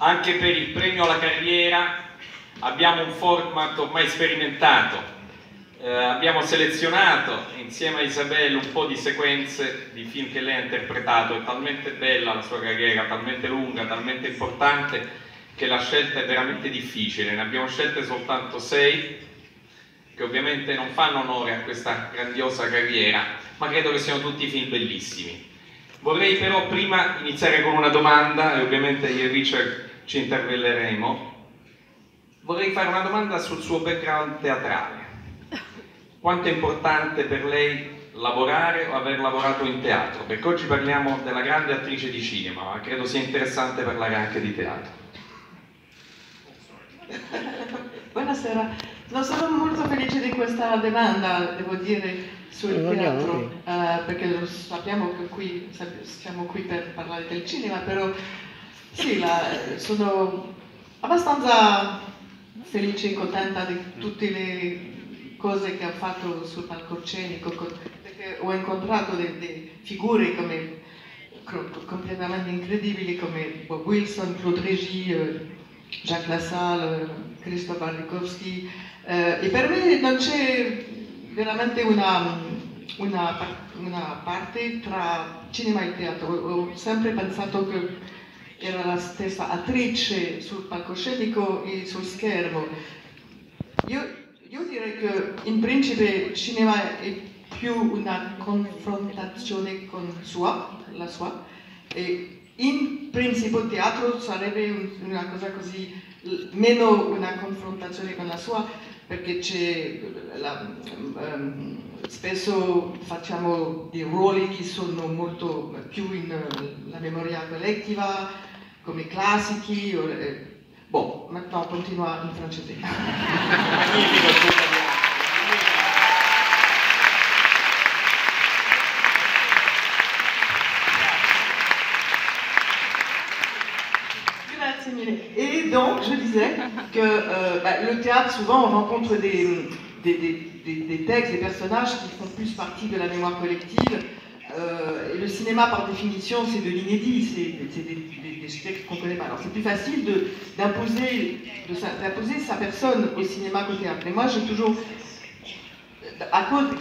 Anche per il premio alla carriera abbiamo un format ormai sperimentato. Eh, abbiamo selezionato insieme a Isabelle un po' di sequenze di film che lei ha interpretato. È talmente bella la sua carriera, talmente lunga, talmente importante che la scelta è veramente difficile. Ne abbiamo scelte soltanto sei che ovviamente non fanno onore a questa grandiosa carriera, ma credo che siano tutti film bellissimi. Vorrei però prima iniziare con una domanda e ovviamente Richard ci intervelleremo. Vorrei fare una domanda sul suo background teatrale. Quanto è importante per lei lavorare o aver lavorato in teatro? Perché oggi parliamo della grande attrice di cinema, ma credo sia interessante parlare anche di teatro. Buonasera. No, sono molto felice di questa domanda, devo dire, sul teatro, uh, perché lo sappiamo che qui, siamo qui per parlare del cinema, però sì, la, sono abbastanza felice e contenta di tutte le cose che ho fatto sul palcoscenico, perché ho incontrato delle figure come, completamente incredibili come Bob Wilson, Claude Régis, eh, Jacques Lassalle, Christophe Barrikovsky, eh, e per me non c'è veramente una, una, una, parte tra cinema e teatro. Ho sempre pensato che era la stessa attrice sul palcoscenico e sul schermo. Io, io direi che in principe il cinema è più una confrontazione con sua, la sua, e in principe il teatro sarebbe una cosa così, meno una confrontazione con la sua, perché c'è um, spesso facciamo dei ruoli che sono molto più in la memoria collettiva, come classici. O, eh, bon, maintenant continua in francese. Et donc, je disais que euh, bah, le théâtre, souvent, on rencontre des, des, des, des, textes, des personnages qui font plus partie de la mémoire collective. Euh, le cinéma, par définition, c'est de l'inédit, c'est des, textes qu'on ne connaît pas. Alors, c'est plus facile d'imposer sa personne au cinéma qu'au théâtre. Mais moi, j'ai toujours, à cause